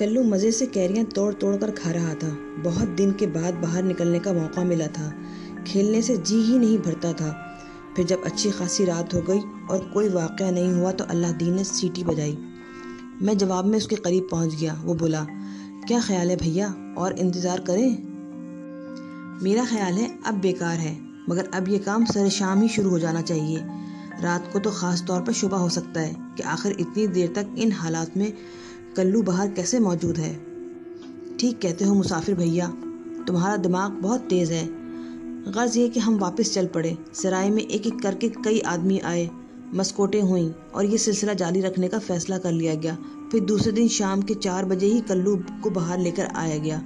कल्लू मज़े से कैरियाँ तोड़ तोड़ कर खा रहा था। बहुत दिन के बाद बाहर निकलने का मौका मिला था। खेलने से जी ही नहीं भरता था। फिर जब अच्छी खासी रात हो गई और कोई वाक़ नहीं हुआ तो अल्लाह दीन ने सीटी बजाई। मैं जवाब में उसके करीब पहुँच गया। वो बोला, क्या ख्याल है भैया? और इंतज़ार करें? मेरा ख्याल है अब बेकार है, मगर अब ये काम सर शाम ही शुरू हो जाना चाहिए। रात को तो ख़ास तौर पर शुबा हो सकता है कि आखिर इतनी देर तक इन हालात में कल्लू बाहर कैसे मौजूद है? ठीक कहते हो मुसाफिर भैया, तुम्हारा दिमाग बहुत तेज़ है। गर्ज ये कि हम वापस चल पड़े। सराय में एक एक करके कई आदमी आए। मस्कोटें हुई और ये सिलसिला जारी रखने का फैसला कर लिया गया। फिर दूसरे दिन शाम के चार बजे ही कल्लू को बाहर लेकर आया गया।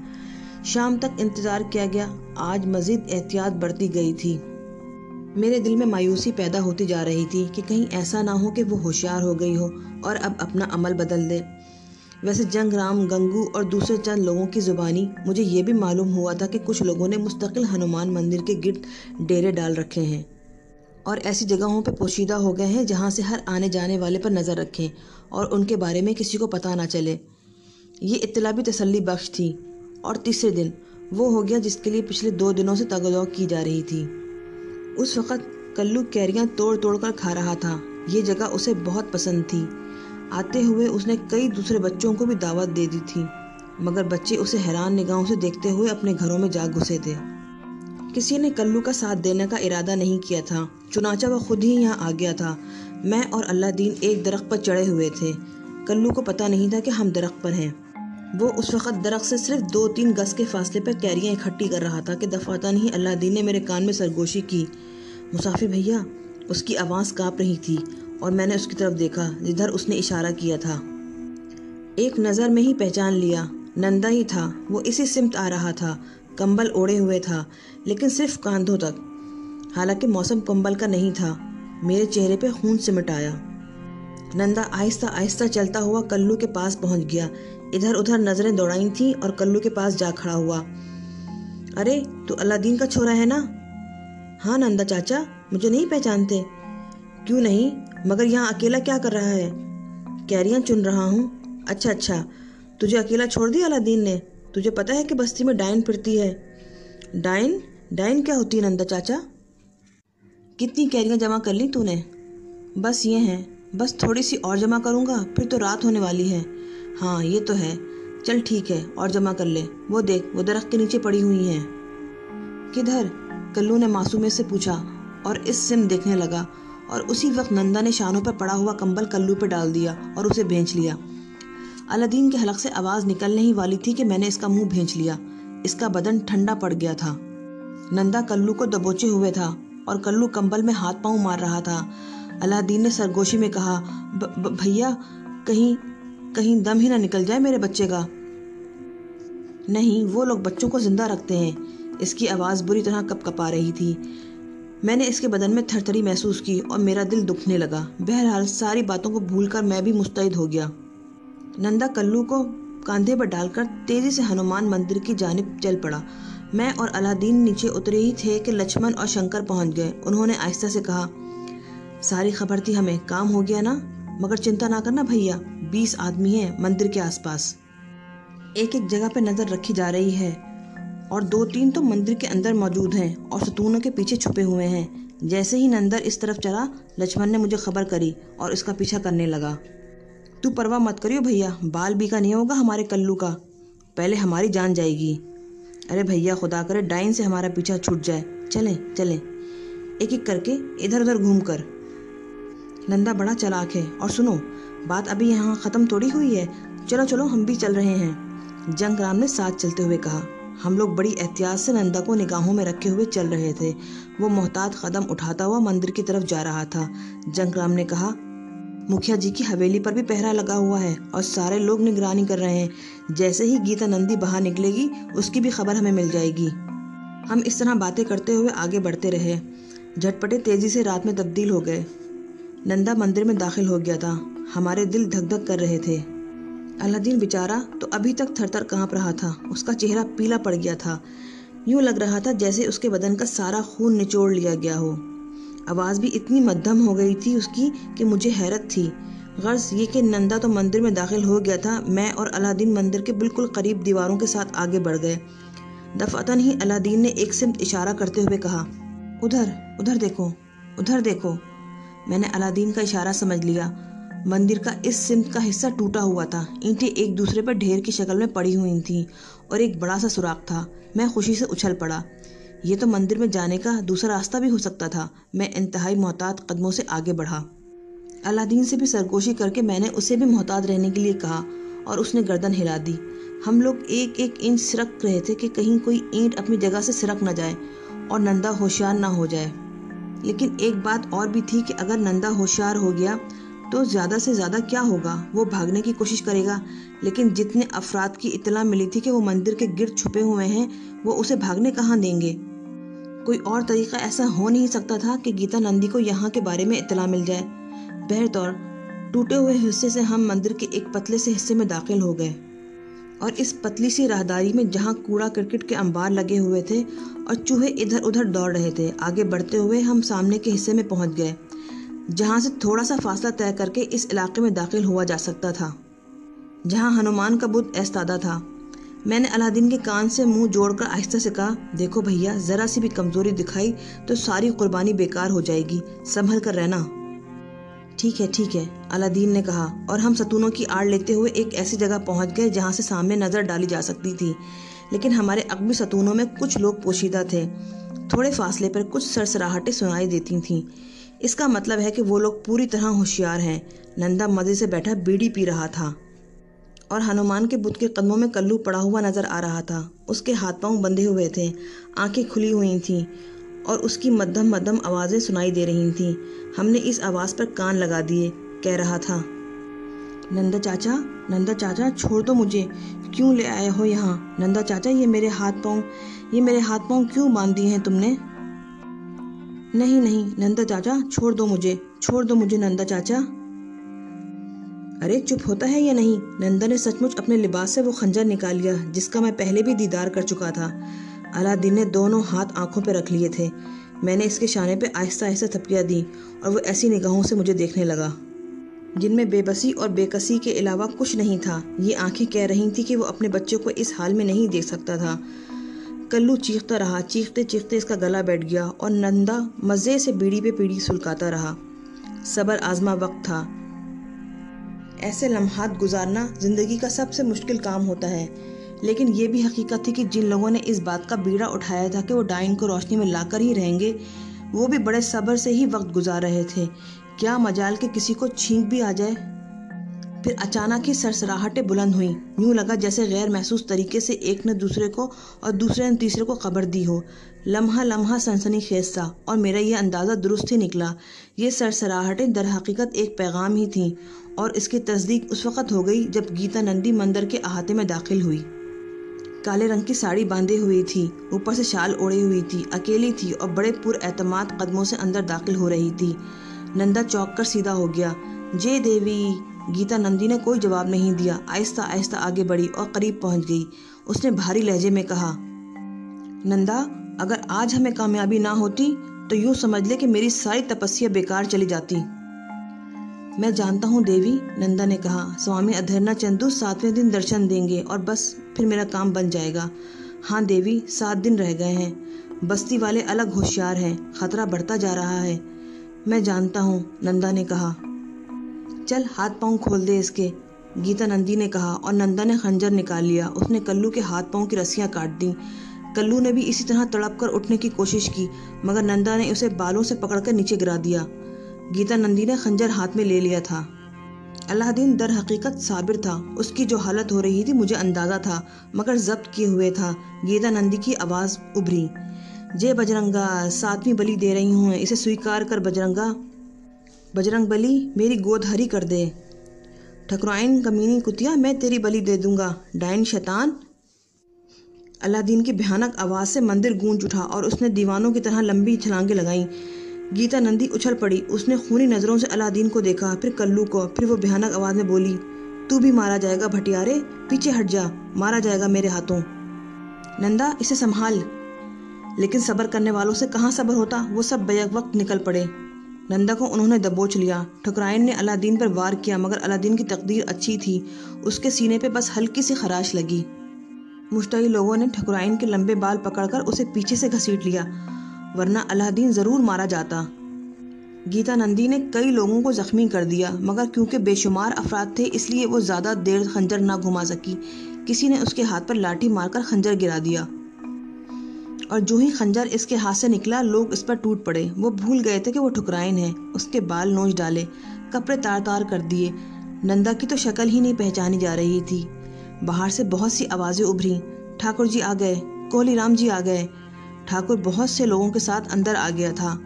शाम तक इंतज़ार किया गया। आज मज़ीद एहतियात बढ़ती गई थी। मेरे दिल में मायूसी पैदा होती जा रही थी कि कहीं ऐसा ना हो कि वो होशियार हो गई हो और अब अपना अमल बदल दे। वैसे जंग राम, गंगू और दूसरे चंद लोगों की ज़ुबानी, मुझे ये भी मालूम हुआ था कि कुछ लोगों ने मुस्तकिल हनुमान मंदिर के गिर्द डेरे डाल रखे हैं और ऐसी जगहों पर पोशीदा हो गए हैं जहाँ से हर आने जाने वाले पर नज़र रखें और उनके बारे में किसी को पता ना चले। ये इतला भी तसली बख्श थी और तीसरे दिन वो हो गया जिसके लिए पिछले दो दिनों से तगदौ की जा रही थी। उस वक़्त कल्लू कैरियाँ तोड़ तोड़ कर खा रहा था। ये जगह उसे बहुत पसंद थी। आते हुए उसने कई दूसरे बच्चों को भी दावत दे दी थी, मगर बच्चे उसे हैरान निगाहों से देखते हुए अपने घरों में जा घुसे थे। किसी ने कल्लू का साथ देने का इरादा नहीं किया था, चुनाचा वह खुद ही यहाँ आ गया था। मैं और अल्लाहदीन एक दरख्त पर चढ़े हुए थे। कल्लू को पता नहीं था कि हम दरख्त पर हैं। वो उस वक्त दरख्त से सिर्फ़ दो तीन गज के फासले पर कैरियाँ इकट्ठी कर रहा था कि दफाता नहीं अल्लाह दीन ने मेरे कान में सरगोशी की। मुसाफिर भैया, उसकी आवाज़ काँप रही थी। और मैंने उसकी तरफ़ देखा, जिधर उसने इशारा किया था। एक नज़र में ही पहचान लिया, नंदा ही था। वो इसी सिमत आ रहा था, कंबल ओढ़े हुए था, लेकिन सिर्फ़ कांधों तक। हालाँकि मौसम कंबल का नहीं था, मेरे चेहरे पे खून सिमट आया। नंदा आहिस्ता आहिस्ता चलता हुआ कल्लू के पास पहुँच गया। इधर उधर नज़रें दौड़ाई थी और कल्लू के पास जा खड़ा हुआ। अरे, तू अलादीन का छोरा है ना? हाँ नंदा चाचा, मुझे नहीं पहचानते। क्यों नहीं? मगर यहाँ अकेला क्या कर रहा है? कैरियाँ चुन रहा हूँ। अच्छा अच्छा। तुझे अकेला छोड़ दिया अलादीन ने? तुझे पता है कि बस्ती में डाइन फिरती है। डाइन? डाइन क्या होती है, नंदा चाचा? कितनी कैरियाँ जमा कर ली तूने? बस ये हैं। बस थोड़ी सी और जमा करूँगा, फिर तो रात होने वाली है। हाँ ये तो है। चल ठीक है, और जमा कर ले। वो देख, वो दरख्त के नीचे पड़ी हुई हैं। किधर? कल्लू ने मासूमे से पूछा, और इस सिम देखने लगा। और उसी वक्त नंदा ने शानों पर पड़ा हुआ कंबल कल्लू पर डाल दिया और उसे भेज लिया। अलादीन के हलक से आवाज़ निकलने ही वाली थी कि मैंने इसका मुँह भेज लिया। इसका बदन ठंडा पड़ गया था। नंदा कल्लू को दबोचे हुए था और कल्लू कंबल में हाथ पाँव मार रहा था। अलादीन ने सरगोशी में कहा भैया, कहीं कहीं दम ही ना निकल जाए मेरे बच्चे का? नहीं, वो लोग बच्चों को ज़िंदा रखते हैं। इसकी आवाज़ बुरी तरह कप कपा रही थी। मैंने इसके बदन में थरथरी महसूस की और मेरा दिल दुखने लगा। बहरहाल, सारी बातों को भूलकर मैं भी मुस्तैद हो गया। नंदा कल्लू को कंधे पर डालकर तेज़ी से हनुमान मंदिर की जानब चल पड़ा। मैं और अलादीन नीचे उतरे ही थे कि लक्ष्मण और शंकर पहुँच गए। उन्होंने आहिस्ता से कहा, सारी खबर थी हमें, काम हो गया ना? मगर चिंता ना करना भैया, बीस आदमी हैं मंदिर के आसपास। एक एक जगह पर नज़र रखी जा रही है। और दो तीन तो मंदिर के अंदर मौजूद हैं और सतूनों के पीछे छुपे हुए हैं। जैसे ही नंदर इस तरफ़ चला, लक्ष्मण ने मुझे खबर करी और इसका पीछा करने लगा। तू परवाह मत करियो भैया, बाल भी का नहीं होगा हमारे कल्लू का। पहले हमारी जान जाएगी। अरे भैया, खुदा करे, डाइन से हमारा पीछा छूट जाए। चलें चलें। एक एक करके इधर उधर घूम कर। नंदा बड़ा चलाक है और सुनो, बात अभी यहाँ ख़त्म थोड़ी हुई है। चलो चलो, हम भी चल रहे हैं। जंग राम ने साथ चलते हुए कहा। हम लोग बड़ी एहतियात से नंदा को निगाहों में रखे हुए चल रहे थे। वो मोहतात कदम उठाता हुआ मंदिर की तरफ़ जा रहा था। जंगराम ने कहा, मुखिया जी की हवेली पर भी पहरा लगा हुआ है और सारे लोग निगरानी कर रहे हैं। जैसे ही गीता नंदी बाहर निकलेगी, उसकी भी खबर हमें मिल जाएगी हम इस तरह बातें करते हुए आगे बढ़ते रहे। झटपटे तेज़ी से रात में तब्दील हो गए। नंदा मंदिर में दाखिल हो गया था। हमारे दिल धक धक कर रहे थे। अलादीन बेचारा तो अभी तक थरथर काँप रहा था? उसका चेहरा पीला पड़ गया था। यूँ लग रहा था जैसे उसके बदन का सारा खून निचोड़ लिया गया हो। आवाज़ भी इतनी मध्यम हो गई थी उसकी कि मुझे हैरत थी। गर्ज, ये कि नंदा तो मंदिर में दाखिल हो गया था, मैं और अलादीन मंदिर के बिल्कुल करीब दीवारों के साथ आगे बढ़ गए। दफातन ही अलादीन ने एक सिमत इशारा करते हुए कहा, उधर उधर देखो उधर देखो। मैंने अलादीन का इशारा समझ लिया। मंदिर का इस सिमत का हिस्सा टूटा हुआ था। ईंटें एक दूसरे पर ढेर की शक्ल में पड़ी हुई थीं और एक बड़ा सा सुराख था। मैं खुशी से उछल पड़ा। ये तो मंदिर में जाने का दूसरा रास्ता भी हो सकता था। मैं इंतहाई मोहतात कदमों से आगे बढ़ा। अलादीन से भी सरगोशी करके मैंने उसे भी मोहतात रहने के लिए कहा और उसने गर्दन हिला दी। हम लोग एक एक इंच सिरक रहे थे कि कहीं कोई ईंट अपनी जगह से सिरक न जाए और नंदा होशियार ना हो जाए। लेकिन एक बात और भी थी कि अगर नंदा होशियार हो गया तो ज़्यादा से ज़्यादा क्या होगा? वो भागने की कोशिश करेगा, लेकिन जितने अफराद की इतला मिली थी कि वो मंदिर के गिर छुपे हुए हैं, वो उसे भागने कहाँ देंगे? कोई और तरीका ऐसा हो नहीं सकता था कि गीता नंदी को यहाँ के बारे में इतला मिल जाए। बहरतौर टूटे हुए हिस्से से हम मंदिर के एक पतले से हिस्से में दाखिल हो गए। और इस पतली सी राहदारी में जहाँ कूड़ा क्रिकेट के अंबार लगे हुए थे और चूहे इधर उधर दौड़ रहे थे, आगे बढ़ते हुए हम सामने के हिस्से में पहुँच गए। जहाँ से थोड़ा सा फासला तय करके इस इलाके में दाखिल हुआ जा सकता था, जहाँ हनुमान का बुद्ध ऐस्तादा था। मैंने अलादीन के कान से मुँह जोड़कर आहिस्ता से कहा, देखो भैया, ज़रा सी भी कमज़ोरी दिखाई तो सारी कुर्बानी बेकार हो जाएगी, संभल कर रहना। ठीक है ठीक है, अलादीन ने कहा, और हम सतूनों की आड़ लेते हुए एक ऐसी जगह पहुँच गए जहाँ से सामने नज़र डाली जा सकती थी। लेकिन हमारे अकबी सतूनों में कुछ लोग पोशीदा थे। थोड़े फासले पर कुछ सरसराहटें सुनाई देती थीं। इसका मतलब है कि वो लोग पूरी तरह होशियार हैं। नंदा मज़े से बैठा बीड़ी पी रहा था। और हनुमान के बुत के कदमों में कल्लू पड़ा हुआ नज़र आ रहा था। उसके हाथ पाँव बंधे हुए थे, आँखें खुली हुई थीं, और उसकी मध्यम मध्यम आवाज़ें सुनाई दे रही थीं। हमने इस आवाज़ पर कान लगा दिए, कह रहा था, नंदा चाचा नंदा चाचा, छोड़ दो मुझे। क्यों ले आए हो यहाँ? नंदा चाचा, ये मेरे हाथ पाँव, ये मेरे हाथ पाँव क्यों बाँध दिए हैं तुमने? नहीं नहीं, नंदा चाचा, छोड़ दो मुझे, छोड़ दो मुझे नंदा चाचा। अरे, चुप होता है या नहीं? नंदा ने सचमुच अपने लिबास से वो खंजर निकाल लिया, जिसका मैं पहले भी दीदार कर चुका था। अलादीन ने दोनों हाथ आँखों पर रख लिए थे। मैंने इसके शाने पे आहिस्ता आहिस्ता थपकिया दी और वो ऐसी निगाहों से मुझे देखने लगा, जिनमें बेबसी और बेकसी के अलावा कुछ नहीं था। ये आँखें कह रही थी कि वो अपने बच्चों को इस हाल में नहीं देख सकता था। कल्लू चीखता रहा, चीखते चीखते इसका गला बैठ गया और नंदा मज़े से बीड़ी पे पीड़ी सुलकाता रहा। सबर आजमा वक्त था। ऐसे लम्हात गुजारना ज़िंदगी का सबसे मुश्किल काम होता है। लेकिन ये भी हकीकत थी कि जिन लोगों ने इस बात का बीड़ा उठाया था कि वो डाइन को रोशनी में लाकर ही रहेंगे, वो भी बड़े सब्र से ही वक्त गुजार रहे थे। क्या मजाल के किसी को छींक भी आ जाए? फिर अचानक ही सरसराहटें बुलंद हुई। यूँ लगा जैसे गैर महसूस तरीके से एक ने दूसरे को और दूसरे ने तीसरे को खबर दी हो। लम्हा लम्हा सनसनी खेज था और मेरा यह अंदाज़ा दुरुस्त ही निकला। ये सरसराहटें दर हकीकत एक पैगाम ही थीं और इसकी तस्दीक उस वक़्त हो गई जब गीता नंदी मंदिर के अहाते में दाखिल हुई। काले रंग की साड़ी बांधे हुई थी, ऊपर से शाल ओढ़ी हुई थी, अकेली थी और बड़े पुरमाद कदमों से अंदर दाखिल हो रही थी। नंदा चौक कर सीधा हो गया जय देवी गीता नंदी ने कोई जवाब नहीं दिया। आहिस्ता आहिस्ता आगे बढ़ी और करीब पहुँच गई। उसने भारी लहजे में कहा, नंदा, अगर आज हमें कामयाबी ना होती तो यूँ समझ ले कि मेरी सारी तपस्या बेकार चली जाती। मैं जानता हूँ देवी, नंदा ने कहा, स्वामी अधरना चंदू सातवें दिन दर्शन देंगे और बस फिर मेरा काम बन जाएगा। हाँ देवी, सात दिन रह गए हैं। बस्ती वाले अलग होशियार हैं। खतरा बढ़ता जा रहा है। मैं जानता हूँ, नंदा ने कहा। चल हाथ पाँव खोल दे इसके, गीता नंदी ने कहा और नंदा ने खंजर निकाल लिया। उसने कल्लू के हाथ पाँव की रस्सियाँ काट दी। कल्लू ने भी इसी तरह तड़प कर उठने की कोशिश की, मगर नंदा ने उसे बालों से पकड़कर नीचे गिरा दिया। गीता नंदी ने खंजर हाथ में ले लिया था। अलादीन दर हकीकत साबिर था। उसकी जो हालत हो रही थी मुझे अंदाज़ा था, मगर जब्त किए हुए था। गीता नंदी की आवाज़ उभरी। जय बजरंगा, सातवीं बलि दे रही हूँ, इसे स्वीकार कर बजरंगा। बजरंग बली, मेरी गोद हरी कर दे। ठकुराइन कमीनी कुतिया, मैं तेरी बलि दे दूँगा। डाइन शैतान। अलादीन की भयानक आवाज़ से मंदिर गूंज उठा और उसने दीवानों की तरह लंबी छलांगें लगाईं। गीता नंदी उछल पड़ी। उसने खूनी नज़रों से अलादीन को देखा, फिर कल्लू को, फिर वो भयानक आवाज़ में बोली, तू भी मारा जाएगा भटियारे, पीछे हट जा, मारा जाएगा मेरे हाथों। नंदा, इसे संभाल। लेकिन सब्र करने वालों से कहाँ सब्र होता? वो सब बेक वक्त निकल पड़े। नंदा को उन्होंने दबोच लिया। ठुकराइन ने अलादीन पर वार किया, मगर अलादीन की तकदीर अच्छी थी। उसके सीने पे बस हल्की सी खराश लगी। मुश्तई लोगों ने ठकुराइन के लंबे बाल पकड़कर उसे पीछे से घसीट लिया, वरना अलादीन ज़रूर मारा जाता। गीता नंदी ने कई लोगों को ज़ख्मी कर दिया, मगर क्योंकि बेशुमार अफराद थे, इसलिए वो ज़्यादा देर खंजर ना घुमा सकी। किसी ने उसके हाथ पर लाठी मारकर खंजर गिरा दिया। और जो ही खंजर इसके हाथ से निकला, लोग इस पर टूट पड़े। वो भूल गए थे कि वो ठुकराइन है। उसके बाल नोच डाले, कपड़े तार तार कर दिए। नंदा की तो शक्ल ही नहीं पहचानी जा रही थी। बाहर से बहुत सी आवाज़ें उभरी। ठाकुर जी आ गए कोहली राम जी आ गए। ठाकुर बहुत से लोगों के साथ अंदर आ गया था।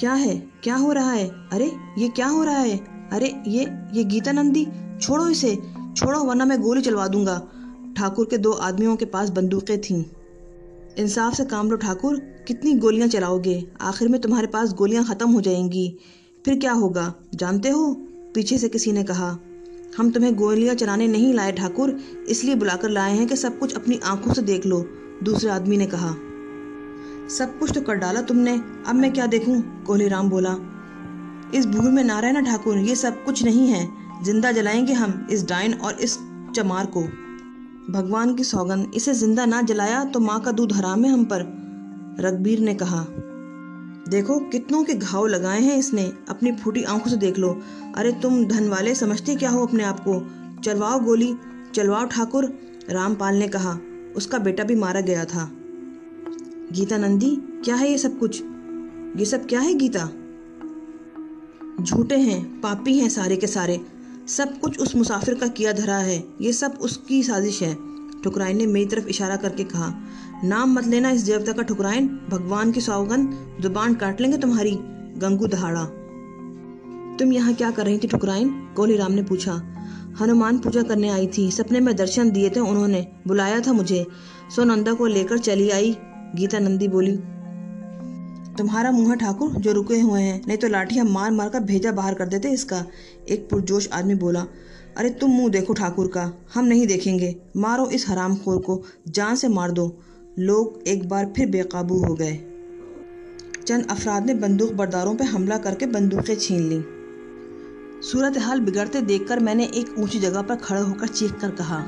क्या है? क्या हो रहा है? अरे, ये क्या हो रहा है? अरे, ये ये गीता नंदी? छोड़ो इसे। छोड़ो, वरना मैं गोली चलवा दूँगा। ठाकुर के दो आदमियों के पास बंदूकें थीं। इंसाफ से काम लो ठाकुर, कितनी गोलियाँ चलाओगे? आखिर में तुम्हारे पास गोलियाँ ख़त्म हो जाएँगी। फिर क्या होगा? जानते हो? पीछे से किसी ने कहा। हम तुम्हें गोलियाँ चलाने नहीं लाए ठाकुर, इसलिए बुलाकर लाए हैं कि सब कुछ अपनी आँखों से देख लो, दूसरे आदमी ने कहा। सब कुछ तो कर डाला तुमने, अब मैं क्या देखूँ? कोहली राम बोला। इस भूमि में ना रहना ठाकुर, ये सब कुछ नहीं है। ज़िंदा जलाएँगे हम इस डाइन और इस चमार को। भगवान की सौगंध, इसे ज़िंदा ना जलाया तो माँ का दूध हराम है हम पर, रघबीर ने कहा। देखो, कितनों के घाव लगाए हैं इसने, अपनी फूटी आँखों से देख लो। अरे तुम धन वाले, समझते क्या हो अपने आप को? चलवाओ गोली, चलवाओ ठाकुर, रामपाल ने कहा। उसका बेटा भी मारा गया था। गीता नंदी, क्या है ये सब कुछ? ये सब क्या है गीता? झूठे हैं, पापी हैं सारे के सारे। सब कुछ उस मुसाफिर का किया धरा है। ये सब उसकी साजिश है। ठुकराइन ने मेरी तरफ़ इशारा करके कहा, नाम मत लेना इस देवता का ठुकराइन भगवान की सौगंध ज़ुबान काट लेंगे तुम्हारी, गंगू दहाड़ा। तुम यहाँ क्या कर रही थी ठुकराइन कोली राम ने पूछा। हनुमान पूजा करने आई थी। सपने में दर्शन दिए थे उन्होंने। बुलाया था मुझे। सो नंदा को लेकर चली आई। गीता नंदी बोली तुम्हारा मुँह है ठाकुर, जो रुके हुए हैं। नहीं तो लाठियाँ मार मार कर भेजा बाहर कर देते इसका। एक पुरजोश आदमी बोला, अरे तुम मुँह देखो ठाकुर का, हम नहीं देखेंगे। मारो इस हराम खोर को, जान से मार दो। लोग एक बार फिर बेकाबू हो गए। चंद अफराद ने बंदूक बरदारों पर हमला करके बंदूकें छीन ली। सूरत हाल बिगड़ते देखकर मैंने एक ऊँची जगह पर खड़े होकर चीख कर कहा,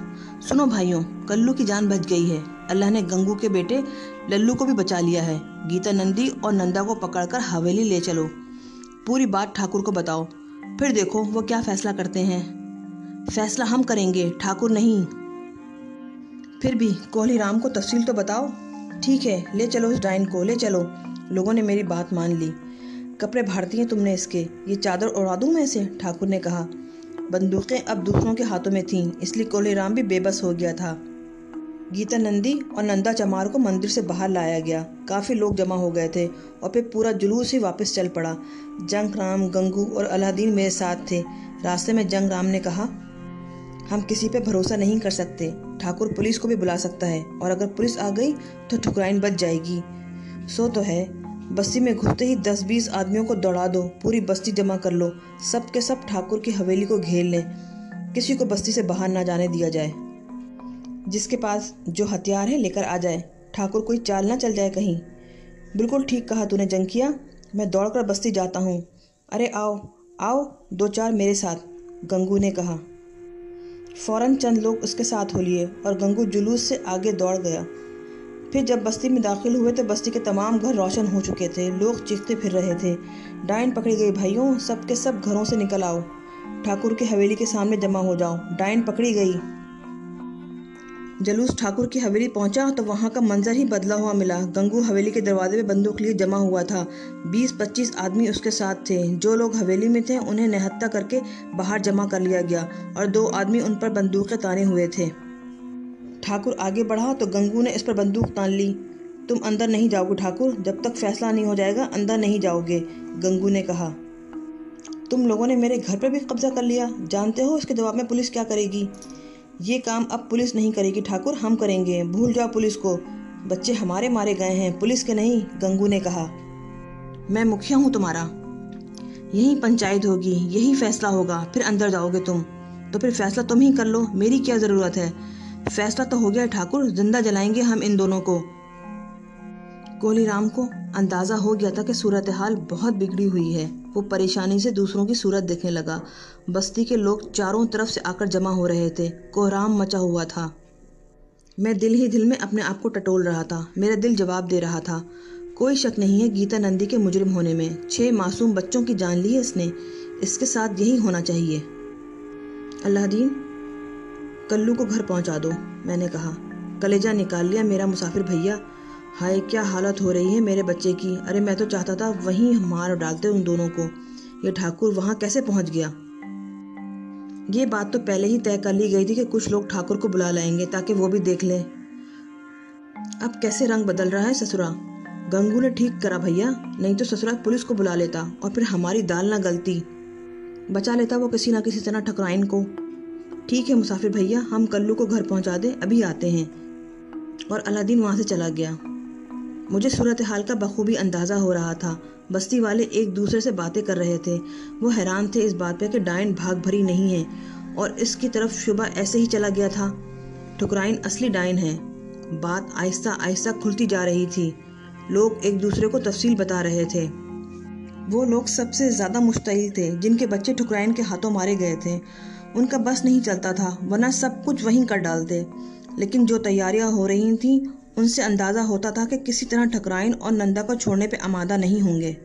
सुनो भाइयों, कल्लू की जान बच गई है। अल्लाह ने गंगू के बेटे लल्लू को भी बचा लिया है। गीता नंदी और नंदा को पकड़कर हवेली ले चलो। पूरी बात ठाकुर को बताओ। फिर देखो वो क्या फैसला करते हैं। फैसला हम करेंगे, ठाकुर नहीं। फिर भी कोहली राम को तफसील तो बताओ। ठीक है, ले चलो उस डाइन को, ले चलो। लोगों ने मेरी बात मान ली। कपड़े भारती हैं तुमने इसके। ये चादर उड़ा दूँ मैं इसे? ठाकुर ने कहा। बंदूकें अब दूसरों के हाथों में थीं, इसलिए कोलेराम भी बेबस हो गया था। गीता नंदी और नंदा चमार को मंदिर से बाहर लाया गया। काफ़ी लोग जमा हो गए थे और फिर पूरा जुलूस ही वापस चल पड़ा। जंग राम, गंगू और अलादीन मेरे साथ थे। रास्ते में जंग राम ने कहा, हम किसी पे भरोसा नहीं कर सकते। ठाकुर पुलिस को भी बुला सकता है और अगर पुलिस आ गई तो ठुकराइन बच जाएगी। सो तो है। बस्ती में घुसते ही दस बीस आदमियों को दौड़ा दो, पूरी बस्ती जमा कर लो, सब के सब ठाकुर की हवेली को घेर लें। किसी को बस्ती से बाहर ना जाने दिया जाए। जिसके पास जो हथियार है, लेकर आ जाए। ठाकुर कोई चाल ना चल जाए कहीं। बिल्कुल ठीक कहा तूने जंग किया मैं दौड़कर बस्ती जाता हूँ। अरे आओ आओ, दो चार मेरे साथ, गंगू ने कहा। फ़ौरन चंद लोग उसके साथ हो लिए, और गंगू जुलूस से आगे दौड़ गया। फिर जब बस्ती में दाखिल हुए तो बस्ती के तमाम घर रोशन हो चुके थे। लोग चीखते फिर रहे थे। डाइन पकड़ी गई भाइयों सब के सब घरों से निकल आओ। ठाकुर की हवेली के सामने जमा हो जाओ। डाइन पकड़ी गई। जलूस ठाकुर की हवेली पहुँचा तो वहाँ का मंजर ही बदला हुआ मिला। गंगू हवेली के दरवाजे में बंदूक लिए जमा हुआ था। बीस पच्चीस आदमी उसके साथ थे। जो लोग हवेली में थे, उन्हें निहत्ता करके बाहर जमा कर लिया गया और दो आदमी उन पर बंदूकें ताने हुए थे। ठाकुर आगे बढ़ा तो गंगू ने इस पर बंदूक तान ली। तुम अंदर नहीं जाओगे ठाकुर, जब तक फैसला नहीं हो जाएगा, अंदर नहीं जाओगे, गंगू ने कहा। तुम लोगों ने मेरे घर पर भी कब्जा कर लिया। जानते हो इसके जवाब में पुलिस क्या करेगी? ये काम अब पुलिस नहीं करेगी ठाकुर, हम करेंगे। भूल जाओ पुलिस को। बच्चे हमारे मारे गए हैं, पुलिस के नहीं, गंगू ने कहा। मैं मुखिया हूँ तुम्हारा। यही पंचायत होगी, यही फैसला होगा, फिर अंदर जाओगे तुम। तो फिर फैसला तुम ही कर लो, मेरी क्या ज़रूरत है? फैसला तो हो गया ठाकुर, ज़िंदा जलाएँगे हम इन दोनों को। कोली राम को अंदाज़ा हो गया था कि सूरत हाल बहुत बिगड़ी हुई है। वो परेशानी से दूसरों की सूरत देखने लगा। बस्ती के लोग चारों तरफ़ से आकर जमा हो रहे थे। कोहराम मचा हुआ था। मैं दिल ही दिल में अपने आप को टटोल रहा था। मेरा दिल जवाब दे रहा था। कोई शक नहीं है गीता नंदी के मुजरिम होने में। छह मासूम बच्चों की जान ली है इसने। इसके साथ यही होना चाहिए। अल्लाहदीन कल्लू को घर पहुँचा दो, मैंने कहा। कलेजा निकाल लिया मेरा मुसाफिर भैया। हाय, क्या हालत हो रही है मेरे बच्चे की? अरे, मैं तो चाहता था वहीं मार डालते उन दोनों को। ये ठाकुर वहाँ कैसे पहुँच गया? ये बात तो पहले ही तय कर ली गई थी कि कुछ लोग ठाकुर को बुला लाएँगे ताकि वो भी देख लें। अब कैसे रंग बदल रहा है ससुरा? गंगू ने ठीक करा भैया, नहीं तो ससुरा पुलिस को बुला लेता और फिर हमारी दाल ना गलती। बचा लेता वो किसी ना किसी तरह ठकुराइन को। ठीक है मुसाफिर भैया, हम कल्लू को घर पहुँचा दें, अभी आते हैं। और अलादीन वहाँ से चला गया। मुझे सूरत हाल का बखूबी अंदाज़ा हो रहा था। बस्ती वाले एक दूसरे से बातें कर रहे थे। वो हैरान थे इस बात पर कि डायन भाग भरी नहीं है, और इसकी तरफ़ शुबा ऐसे ही चला गया था। ठुकराइन असली डायन है। बात आहिस्ता आहिस्ता खुलती जा रही थी। लोग एक दूसरे को तफसील बता रहे थे। वो लोग सबसे ज़्यादा मुश्तिल थे, जिनके बच्चे ठुकराइन के हाथों मारे गए थे। उनका बस नहीं चलता था, वरना सब कुछ वहीं कर डालते। लेकिन जो तैयारियाँ हो रही थीं, उनसे अंदाज़ा होता था कि किसी तरह ठकराइन और नंदा को छोड़ने पर आमादा नहीं होंगे।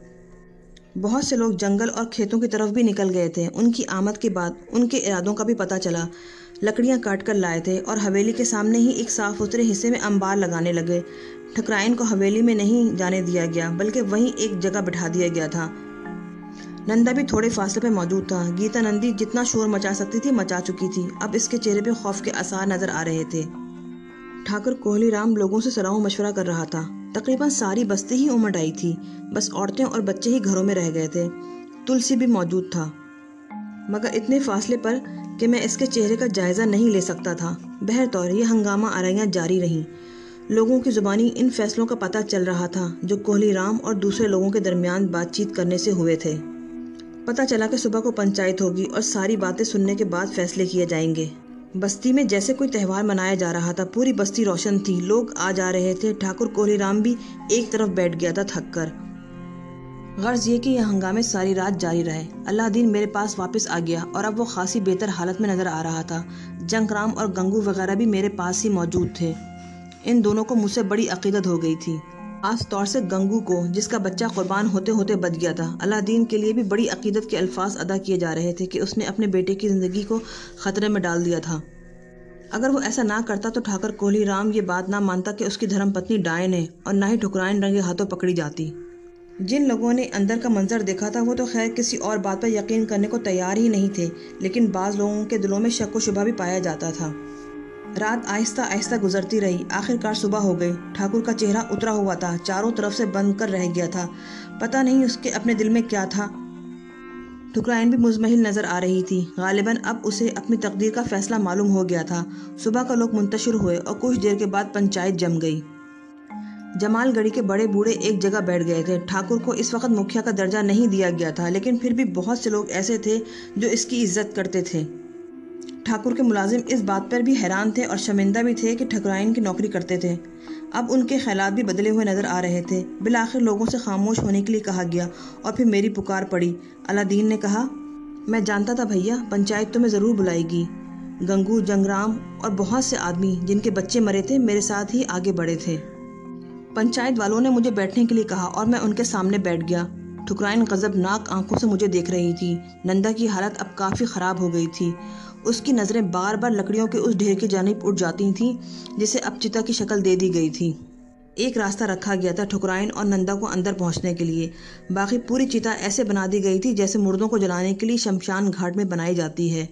बहुत से लोग जंगल और खेतों की तरफ़ भी निकल गए थे। उनकी आमद के बाद उनके इरादों का भी पता चला। लकड़ियाँ काट कर लाए थे और हवेली के सामने ही एक साफ़ सुथरे हिस्से में अंबार लगाने लगे। ठकराइन को हवेली में नहीं जाने दिया गया, बल्कि वहीं एक जगह बिठा दिया गया था। नंदा भी थोड़े फासले पर मौजूद था। गीता नंदी जितना शोर मचा सकती थी, मचा चुकी थी। अब इसके चेहरे पे खौफ के आसार नज़र आ रहे थे। ठाकुर कोहली राम लोगों से सलाह मशवरा कर रहा था। तकरीबन सारी बस्ती ही उमड़ आई थी। बस औरतें और बच्चे ही घरों में रह गए थे। तुलसी भी मौजूद था। मगर इतने फासले पर कि मैं इसके चेहरे का जायज़ा नहीं ले सकता था। बहर तौर यह हंगामा आरइयाँ जारी रहीं। लोगों की ज़ुबानी इन फैसलों का पता चल रहा था, जो कोहली राम और दूसरे लोगों के दरमियान बातचीत करने से हुए थे। पता चला कि सुबह को पंचायत होगी और सारी बातें सुनने के बाद फैसले किए जाएँगे। बस्ती में जैसे कोई त्यौहार मनाया जा रहा था, पूरी बस्ती रोशन थी। लोग आ जा रहे थे। ठाकुर कोहलीराम भी एक तरफ़ बैठ गया था थक कर गर्ज ये कि यह हंगामे सारी रात जारी रहे। अल्लाह दिन मेरे पास वापस आ गया और अब वो खासी बेहतर हालत में नज़र आ रहा था। जंगराम और गंगू वगैरह भी मेरे पास ही मौजूद थे। इन दोनों को मुझसे बड़ी अकीदत हो गई थी। खास तौर से गंगू को, जिसका बच्चा कुर्बान होते होते बच गया था। अलादीन के लिए भी बड़ी अकीदत के अल्फाज अदा किए जा रहे थे कि उसने अपने बेटे की ज़िंदगी को ख़तरे में डाल दिया था। अगर वो ऐसा ना करता तो ठाकर कोहली राम ये बात ना मानता कि उसकी धर्मपत्नी डायन है और ना ही ठुकराइन रंगे हाथों पकड़ी जाती। जिन लोगों ने अंदर का मंजर देखा था, वो तो खैर किसी और बात पर यकीन करने को तैयार ही नहीं थे, लेकिन बाज़ लोगों के दिलों में शक व शुबा भी पाया जाता था। रात आहिस्ता आहिस्ता गुजरती रही। आखिरकार सुबह हो गई। ठाकुर का चेहरा उतरा हुआ था। चारों तरफ़ से बंद कर रह गया था। पता नहीं उसके अपने दिल में क्या था। ठुकराइन भी मुजमहिल नज़र आ रही थी। गालिबन अब उसे अपनी तकदीर का फैसला मालूम हो गया था। सुबह का लोग मुंतशिर हुए और कुछ देर के बाद पंचायत जम गई। जमालगढ़ी के बड़े बूढ़े एक जगह बैठ गए थे। ठाकुर को इस वक्त मुखिया का दर्जा नहीं दिया गया था, लेकिन फिर भी बहुत से लोग ऐसे थे जो इसकी इज़्ज़त करते थे। ठाकुर के मुलाजिम इस बात पर भी हैरान थे और शर्मिंदा भी थे कि ठकुराइन की नौकरी करते थे। अब उनके ख्याल भी बदले हुए नज़र आ रहे थे। बिलाखिर लोगों से खामोश होने के लिए कहा गया और फिर मेरी पुकार पड़ी। अलादीन ने कहा, मैं जानता था भैया, पंचायत तो मैं ज़रूर बुलाएगी। गंगू, जंगराम और बहुत से आदमी जिनके बच्चे मरे थे, मेरे साथ ही आगे बढ़े थे। पंचायत वालों ने मुझे बैठने के लिए कहा और मैं उनके सामने बैठ गया। ठुकराइन गजबनाक आँखों से मुझे देख रही थी। नंदा की हालत अब काफ़ी ख़राब हो गई थी। उसकी नज़रें बार बार लकड़ियों के उस ढेर की जानब उठ जाती थीं, जिसे अब चिता की शक्ल दे दी गई थी। एक रास्ता रखा गया था ठुकराइन और नंदा को अंदर पहुँचने के लिए। बाकी पूरी चिता ऐसे बना दी गई थी जैसे मुर्दों को जलाने के लिए शमशान घाट में बनाई जाती है।